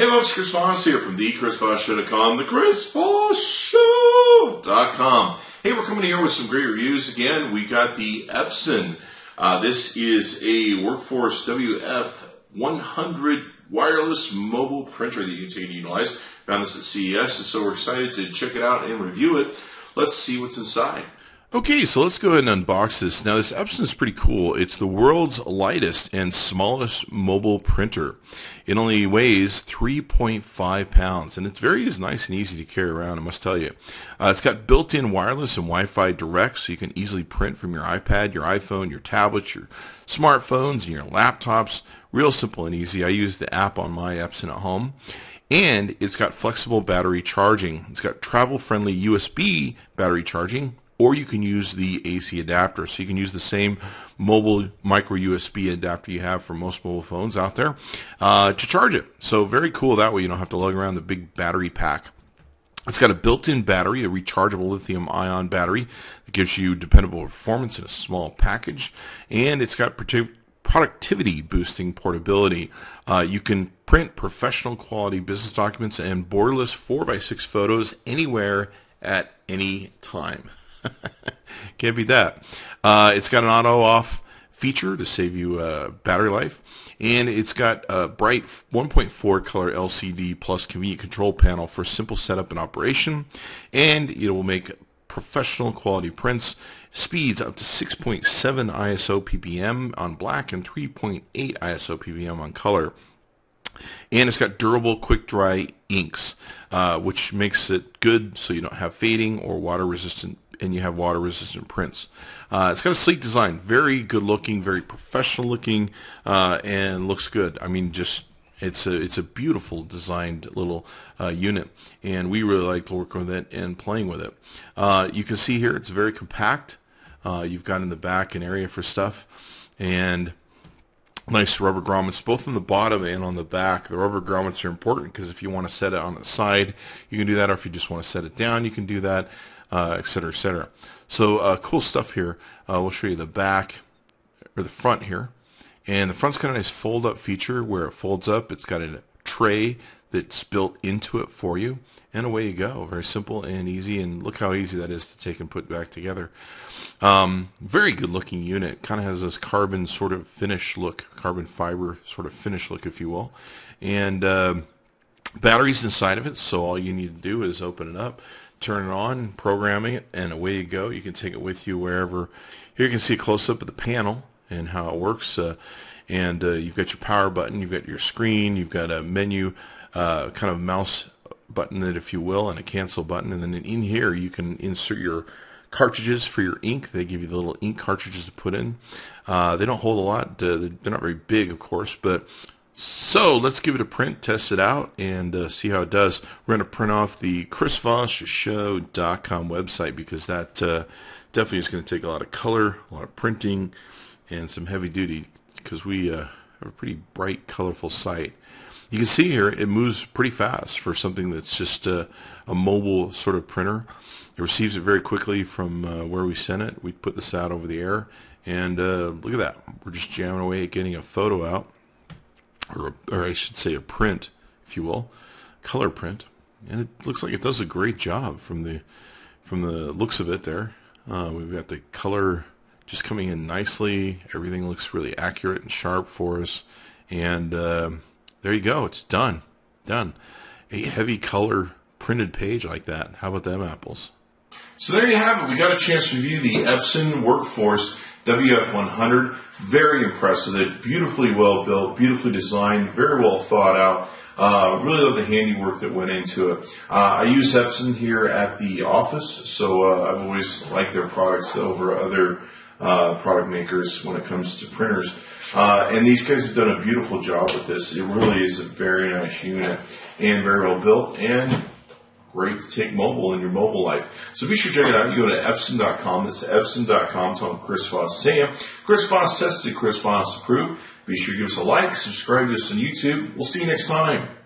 Hey folks, Chris Voss here from the Chris Voss Show.com, the Chris Voss Show.com. Hey, we're coming here with some great reviews again. We got the Epson. Uh, this is a Workforce WF100 wireless mobile printer that you can utilize. Found this at CES, and so we're excited to check it out and review it. Let's see what's inside. Okay, so let's go ahead and unbox this. Now, this Epson is pretty cool. It's the world's lightest and smallest mobile printer. It only weighs 3.5 pounds, and it's very nice and easy to carry around, I must tell you. Uh, it's got built-in wireless and Wi-Fi direct, so you can easily print from your iPad, your iPhone, your tablets, your smartphones, and your laptops. Real simple and easy. I use the app on my Epson at home. And it's got flexible battery charging. It's got travel-friendly USB battery charging or you can use the AC adapter. So you can use the same mobile micro USB adapter you have for most mobile phones out there uh, to charge it. So very cool that way you don't have to lug around the big battery pack. It's got a built-in battery, a rechargeable lithium-ion battery that gives you dependable performance in a small package, and it's got productivity boosting portability. Uh, you can print professional quality business documents and borderless 4x6 photos anywhere at any time. Can't beat that. Uh, it's got an auto off feature to save you uh, battery life, and it's got a bright 1.4 color LCD plus convenient control panel for simple setup and operation, and it will make professional quality prints. Speeds up to 6.7 ISO ppm on black and 3.8 ISO ppm on color. And it's got durable, quick dry inks, uh, which makes it good so you don't have fading or water resistant and you have water resistant prints. Uh, it's got a sleek design, very good looking, very professional looking, uh, and looks good. I mean, just it's a it's a beautiful designed little uh, unit, and we really like to work with it and playing with it. Uh, you can see here it's very compact. Uh, you've got in the back an area for stuff, and nice rubber grommets both on the bottom and on the back. The rubber grommets are important because if you want to set it on the side, you can do that, or if you just want to set it down, you can do that uh, et cetera, et cetera. So uh, cool stuff here. Uh, we'll show you the back or the front here. And the front's got a nice fold up feature where it folds up. It's got a tray that's built into it for you. And away you go. Very simple and easy. And look how easy that is to take and put back together. Um, very good looking unit. Kind of has this carbon sort of finish look, carbon fiber sort of finish look, if you will. And uh, batteries inside of it. So all you need to do is open it up turn it on, programming it, and away you go. You can take it with you wherever. Here you can see a close-up of the panel and how it works. Uh, and uh, you've got your power button, you've got your screen, you've got a menu, uh, kind of mouse button, it, if you will, and a cancel button. And then in here you can insert your cartridges for your ink. They give you the little ink cartridges to put in. Uh, they don't hold a lot. Uh, they're not very big, of course, but so let's give it a print, test it out, and uh, see how it does. We're going to print off the chrisvossshow.com website because that uh, definitely is going to take a lot of color, a lot of printing, and some heavy duty because we uh, have a pretty bright, colorful site. You can see here it moves pretty fast for something that's just uh, a mobile sort of printer. It receives it very quickly from uh, where we sent it. We put this out over the air, and uh, look at that. We're just jamming away at getting a photo out or, or I should say a print, if you will, color print, and it looks like it does a great job from the from the looks of it. There, uh, we've got the color just coming in nicely. Everything looks really accurate and sharp for us, and uh, there you go. It's done, done. A heavy color printed page like that. How about them apples? So there you have it. We got a chance to review the Epson Workforce WF100. Very impressed with it. Beautifully well built, beautifully designed, very well thought out. Uh, really love the handiwork that went into it. Uh, I use Epson here at the office, so uh, I've always liked their products over other uh, product makers when it comes to printers. Uh, and these guys have done a beautiful job with this. It really is a very nice unit and very well built and great to take mobile in your mobile life. So be sure to check it out. You go to Epson.com. That's Epson.com. Tell them Chris Voss Sam. Chris Voss tested. Chris Voss approved. Be sure to give us a like, subscribe to us on YouTube. We'll see you next time.